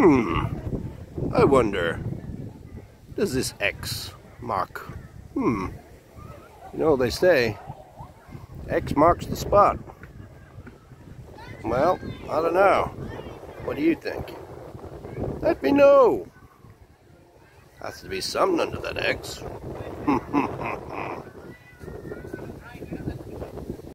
Hmm. I wonder, does this X mark? Hmm. You know, they say X marks the spot. Well, I don't know. What do you think? Let me know. Has to be something under that X.